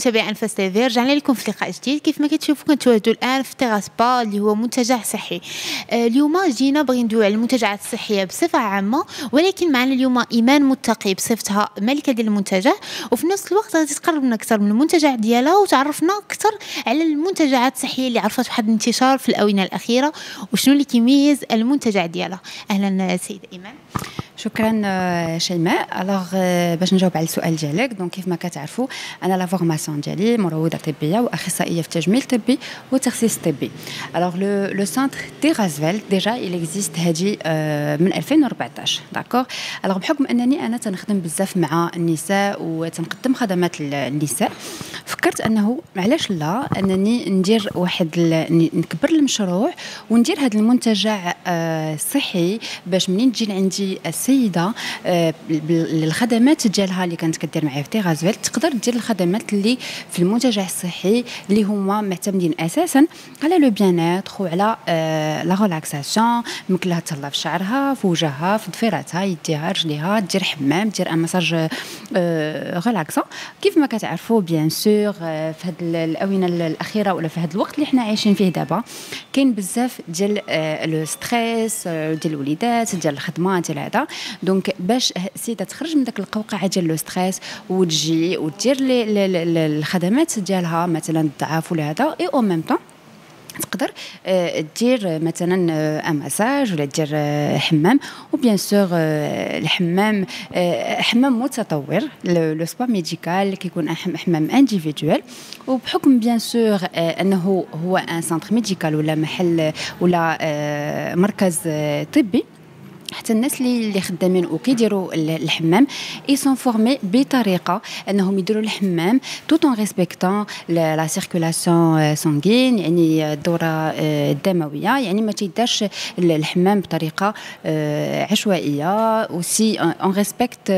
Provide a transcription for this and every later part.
متابعي أنفاس تيفي رجعنا لكم في لقاء جديد. كيف ما كتشوفوا كنتواجدوا الآن في تيراس با اللي هو منتجع صحي. آه، اليوم جينا باغي ندوي على المنتجعات الصحية بصفة عامة ولكن معنا اليوم إيمان متقي بصفتها ملكة ديال المنتجع. وفي نفس الوقت غادي تقربنا أكثر من المنتجع ديالها وتعرفنا أكثر على المنتجعات الصحية اللي عرفت واحد الانتشار في الآونة الأخيرة وشنو اللي كيميز المنتجع ديالها. أهلا سيده إيمان. شكرا آه، شيماء. alors آه، باش نجاوب على السؤال ديالك donc كيف ما كتعرفوا أنا la formation ديالي مروضة طبية وأخصائية في التجميل الطبي والتخسيس الطبي alors le centre de تيغازفيل déjà il existe هادي آه، من 2014 d'accord alors بحكم أنني أنا تنخدم بزاف مع النساء وتنقدم خدمات للنساء فكرت أنه علاش لا أنني ندير واحد نكبر المشروع وندير هذا المنتجع صحي باش منين تجي عندي السيده آه، الخدمات ديالها اللي كانت كدير معايا في تيغازفيل تقدر دير الخدمات اللي في المنتجع الصحي اللي هما معتمدين أساسا على le bien-être وعلى آه، la relaxation يمكن لها تهلا في شعرها في وجهها في ضفيراتها يديها رجليها دير حمام دير un massage relaxant كيف ما كتعرفوا bien sûr في هذه الأونة الأخيرة ولا في هذا الوقت اللي حنا عايشين فيه دابا كاين بزاف ديال le stress ديال الوليدات ديال الخدمة ديال هذا. donc باش السيده تخرج من داك القوقعة ديال le stress وتجي ودير الخدمات ديالها مثلا الضعاف ولا هذا اي أو ميم طون تقدر آه، دير مثلا un آه، مساج ولا دير آه، حمام. و bien sûr الحمام حمام متطور le spa médical كيكون حمام individuel وبحكم bien sûr أنه هو un centre médical ولا محل ولا مركز طبي حتى الناس اللي اللي خدامين وكيديروا الحمام ils sont formés بطريقة إنهم يديروا الحمام tout en respectant la circulation sanguine يعني الدوره آه، الدمويه يعني ما تيدارش الحمام بطريقة آه، عشوائية و c'est on respecte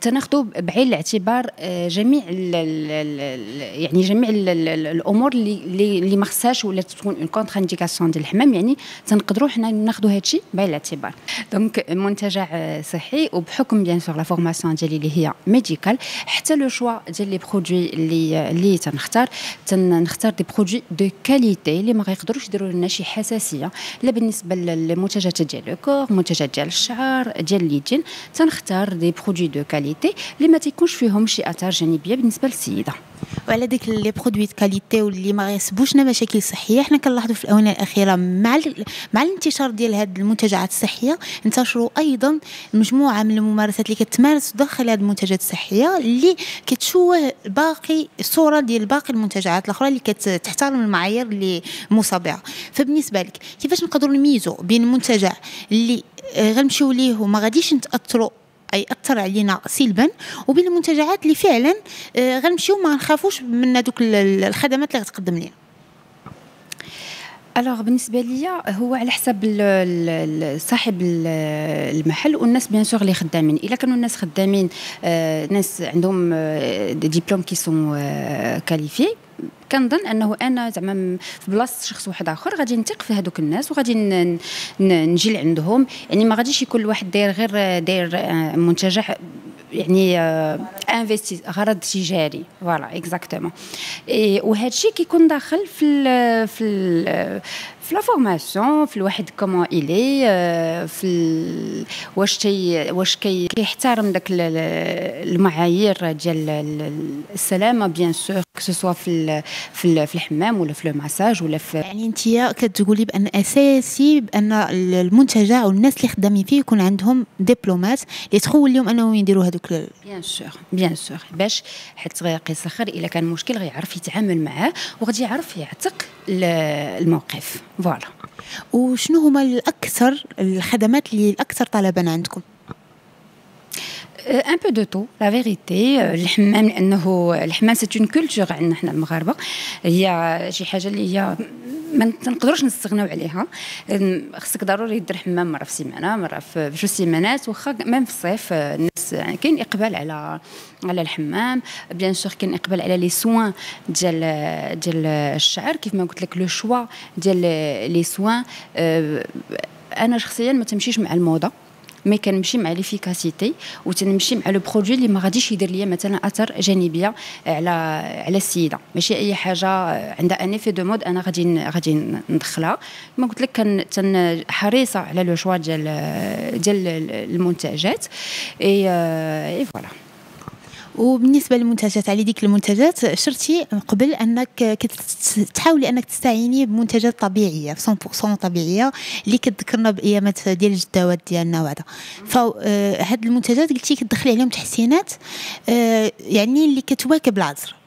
تناخذوا بعين الاعتبار آه، جميع يعني جميع الأمور اللي اللي ما خصهاش ولا تكون une contre-indication ديال الحمام. يعني تنقدروا حنا ناخذوا هذا الشيء بعين الاعتبار. donc منتجع آه، صحي وبحكم bien sûr la formation ديالي اللي هي médicale حتى le choix ديال les produits اللي اللي تنختار تنختار des produits de qualité اللي ما غيقدروش يديروا لنا شي حساسية. لا بالنسبة للمنتجات ديال le corps منتجات ديال الشعر ديال اليدين تنختار des produits de qualité qualité اللي ما تيكونش فيهم شي اثار جانبيه بالنسبة للسيده وعلى ديك les produits qualité واللي ما يسبوشنا مشاكل صحيه حنا كنلاحظوا في الآونة الأخيرة مع مع الانتشار ديال هاد المنتجعات الصحية انتشروا أيضا مجموعة من الممارسات اللي كتمارس داخل هاد المنتجعات الصحية اللي كتشوه باقي الصورة ديال باقي المنتجعات الأخرى اللي كتحترم المعايير اللي مصابعة. فبالنسبة لك كيفاش نقدروا نميزوا بين المنتجع اللي غنمشيو ليه وما غاديش نتأثروا أي أثر علينا سلبا وبين المنتجعات اللي فعلا آه، غنمشيو ما نخافوش من هذوك الخدمات اللي غتقدم لنا alors بالنسبة ليا هو على حسب صاحب المحل والناس bien sûr اللي خدامين. إلا كانوا الناس خدامين آه، ناس عندهم diplôme qui sont qualifiés كنظن أنه أنا زعما في بلاصة شخص واحد آخر غادي نثق في هذوك الناس وغادي نجي لعندهم. يعني ما غاديش يكون الواحد داير غير داير آه، منتجع يعني investit آه، غرض تجاري. voilà exactement وهذا الشيء كيكون داخل في ال في ال في la formation في الواحد comment الي في واش تي واش كي كيحترم داك المعايير ديال السلامة bien sûr que ce soit في في في الحمام ولا في المساج ولا في يعني انت كتقولي بأن أساسي بأن المنتجع والناس اللي خدامين فيه يكون عندهم دبلومات اللي تخول لهم أنهم يديروا هذوك bien sûr bien sûr باش حتى قيس اخر إلا كان مشكل غيعرف يتعامل معاه وغادي يعرف يعتق الموقف. voilà. وشنو هما الأكثر الخدمات اللي الأكثر طلبا عندكم؟ un peu de tout la vérité الحمام لأنه الحمام c'est une culture عندنا حنا المغاربة. هي شي حاجة اللي هي ما نقدروش نستغناو عليها. خصك ضروري دير حمام مرة في السيمانة مرة في جوج سيمانات واخا même في الصيف الناس يعني كاين إقبال على على الحمام. bien sûr كاين إقبال على les soins ديال ديال الشعر. كيف ما قلت لك le choix ديال les soins أنا شخصيا ما تمشيش مع الموضة. mais كنمشي مع l'efficacité وتنمشي مع le produit اللي ما غاديش يدير ليا مثلا أثر جانبيه على على السيدة. ماشي أي حاجة عندها un effet de mode أنا غادي غادي ندخلها. كما قلت لك كان حريصة على le choix ديال ديال المنتجات. et et voilà وبالنسبة للمنتجات على ديك المنتجات شرتي قبل أنك تحاولي أنك تستعيني بمنتجات طبيعية 100% طبيعية اللي كتذكرنا بأيامات ديال الجداوات ديالنا وهذا. فهاد المنتجات قلتي كتدخلي عليهم تحسينات آه، يعني اللي كتواكب العصر.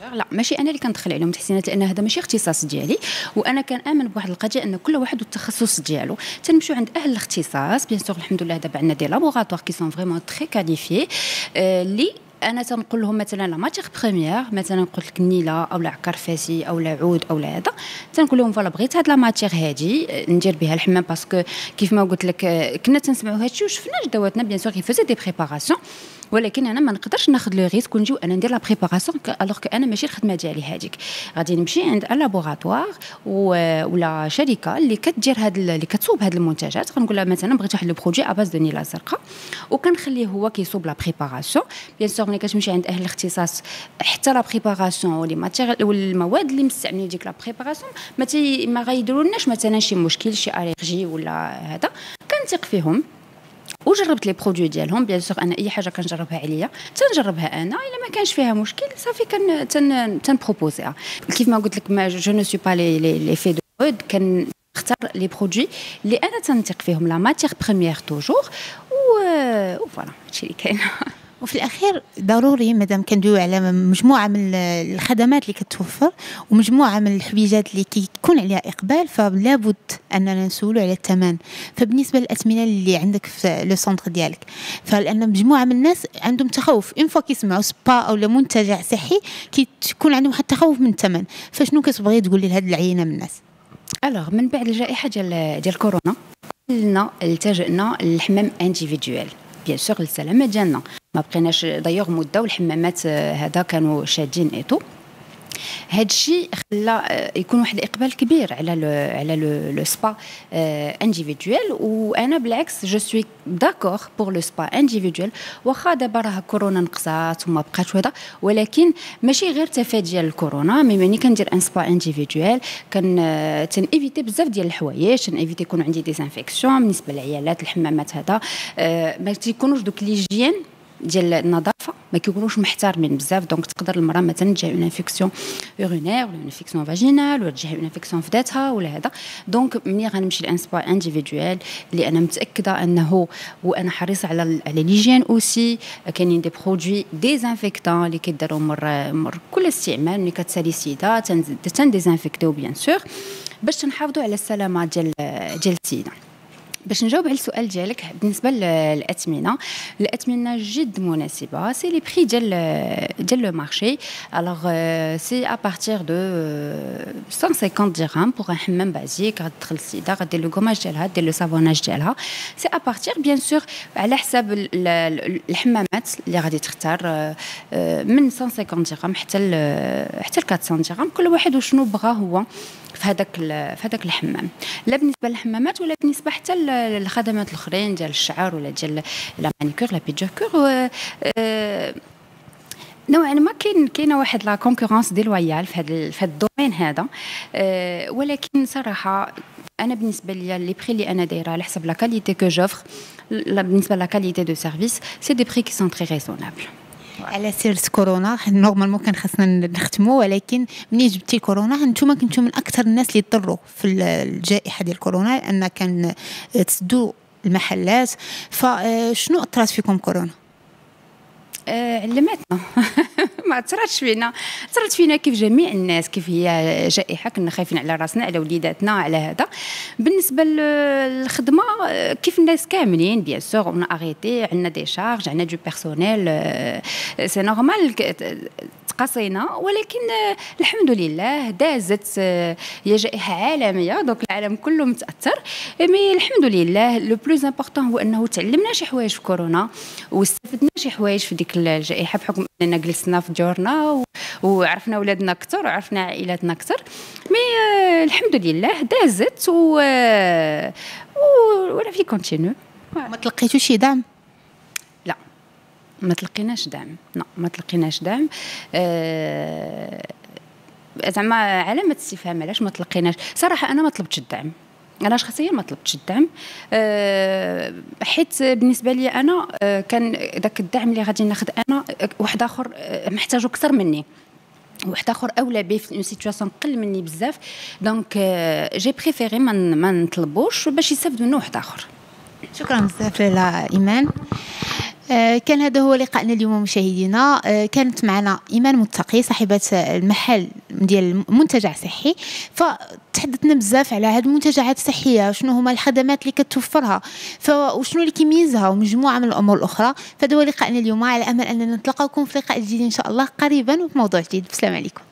لا ماشي أنا اللي كندخل عليهم تحسينات لأن هذا ماشي اختصاص ديالي وأنا كنامن بواحد القضية أن كل واحد والتخصص ديالو. تنمشيو عند أهل الاختصاص bien sûr الحمد لله دابا عندنا des laboratoires qui sont vraiment très qualifiés اللي أنا تنقول لهم مثلا la matière première مثلا قلت لك النيله أو لا فاسي أو لا عود أو هذا. تنقول لهم voilà بغيت هاد la matière هادي ندير بها الحمام parce que كيف ما قلت لك كنا تنسمعوا هادشي وشفنا جدواتنا bien sûr qui faisaient des préparations ولكن أنا ما نقدرش ناخذ le risque ونجي وأنا ندير la préparation alors أنا ماشي الخدمة ديالي هذيك غادي نمشي عند un laboratoire ولا شركة اللي كدير هاد اللي كتصوب هاد المنتجات. غنقول لها مثلا بغيت واحد le produit à base de نيلا زرقاء وكنخليه هو كيصوب la préparation bien sûr ملي كتمشي عند أهل الاختصاص حتى la préparation ولي والمواد اللي مستعملين ديك la préparation ما ما مثلا شي مشكل شي allergie ولا هذا. كنثق فيهم. وجربت les produits ديالهم bien sûr أنا أي حاجة كنجربها عليا تنجربها أنا إلا ما كانش فيها مشكل صافي كان تن تن proposer ها. كيف ما قلت لك mais je ne sais pas les les faire donc كان نختار les produits اللي أنا تنثق فيهم la matière première toujours و voilà هادشي اللي كاين. وفي الأخير ضروري مادام كندويو على مجموعة من الخدمات اللي كتوفر ومجموعة من الحويجات اللي كيكون عليها إقبال فلا بد أننا نسولوا على الثمن. فبالنسبة للأثمنة اللي عندك في le centre ديالك فلأن مجموعة من الناس عندهم تخوف. une fois كيسمعوا سبا أو منتجع صحي كيكون عندهم واحد التخوف من الثمن. فشنو كتبغي تقولي لهاد العينة من الناس؟ alors من بعد الجائحة ديال ديال كورونا قلنا التجأنا للحمام individuel bien sûr للسلامة ديالنا. ما بقيناش دايوغ مدة والحمامات هذا كانوا شادين et tout. هذا الشيء خلى آه، يكون واحد الاقبال كبير على le على le spa individuel وأنا بالعكس je suis d'accord pour le spa individuel واخا دابا راه كورونا نقصات وما بقاتش هذا ولكن ماشي غير تفادي الكورونا mais ملي كندير un spa individuel كان آه، تن éviter بزاف ديال الحوايج تن éviter يكون عندي des infections بالنسبة للعيالات الحمامات هذا آه، ما تيكونوش دوك l'hygiène ديال النظافة ما كيكونوش محترمين بزاف. donc تقدر المرأة مثلا تجيها une infection urinaire ولا infection vaginale ولا تجيها une infection في ذاتها ولا هذا. donc ملي غنمشي ل un spa individuel اللي أنا متأكدة أنه وأنا حريصة على على l'hygiène aussi كاينين des produits désinfectants اللي كيداروا مر مر كل استعمال. ملي كتسالي السيدة تن désinfecter و bien sûr باش تنحافظوا على السلامة ديال ديال السيدة. باش نجاوب على السؤال ديالك بالنسبة للاثمنة. الاثمنة جد مناسبة. c'est les prix ديال ديال le marché alors c'est à partir de 150 درهم pour un حمام basique غتدخل السيده غدير le gommage ديالها دير le savonnage ديالها c'est à partir bien sûr على حساب الحمامات اللي غادي تختار من 150 درهم حتى حتى 400 درهم كل واحد وشنو بغا هو في هذاك في هذاك الحمام. لا بالنسبة للحمامات ولا بالنسبة حتى للخدمات الأخرين ديال الشعر ولا ديال la manucure la pédicure آه، نوعا ما كاين كاينة واحد la concurrence déloyale في هذا في هذا ال domaine هذا. أه ولكن صراحة أنا بالنسبة لي les prix اللي أنا دايرة على حسب la qualité que j'offre بالنسبة la qualité de service c'est des prix qui sont très raisonnables على سيرة كورونا normalement كان خاصنا نختموا ولكن ملي جبتي كورونا؟ أنتم كنتم من أكثر الناس اللي ضروا في الجائحة ديال كورونا لأن كان تسدوا المحلات. فشنو أثرت فيكم كورونا؟ علمتنا ما ثراتش فينا. ثرات فينا كيف جميع الناس كيف هي جائحة كنا خايفين على راسنا على وليداتنا على هذا. بالنسبة للخدمة كيف الناس كاملين bien sûr on a arrêté عندنا des charges عندنا du personnel c'est normal قصينا ولكن الحمد لله دازت هي جائحة عالمية donc العالم كله متأثر. mais الحمد لله le plus important هو أنه تعلمنا شي حوايج في كورونا واستفدنا شي حوايج في ديك الجائحة بحكم اننا جلسنا في ديورنا وعرفنا ولادنا أكثر وعرفنا عائلاتنا أكثر. mais الحمد لله دازت و و la vie continue ما تلقيتوش شي دعم؟ لا. ما تلقيناش دعم. لا ما تلقيناش دعم. أه زعما علامة استفهام علاش ما تلقيناش. صراحة أنا ما طلبتش الدعم. أنا شخصيا ما طلبتش الدعم. أه حيت بالنسبة لي أنا أه كان ذاك الدعم اللي غادي ناخذ أنا واحد آخر أه محتاجه أكثر مني. واحد آخر أولى به في une situation قل مني بزاف. donc j'ai préféré ما نطلبوش باش يستافدوا منه واحد آخر. شكرا بزاف لاله إيمان. آه، كان هذا هو لقاءنا اليوم مشاهدينا. آه، كانت معنا إيمان متقي صاحبة المحل ديال منتجع صحي فتحدثنا بزاف على هذه المنتجعات الصحية شنو هما الخدمات اللي كتوفرها وشنو اللي كيميزها ومجموعة من الأمور الأخرى. فهذا هو لقاءنا اليوم. على أمل أننا نتلاقاكم في لقاء جديد إن شاء الله قريبا وفي موضوع جديد. السلام عليكم.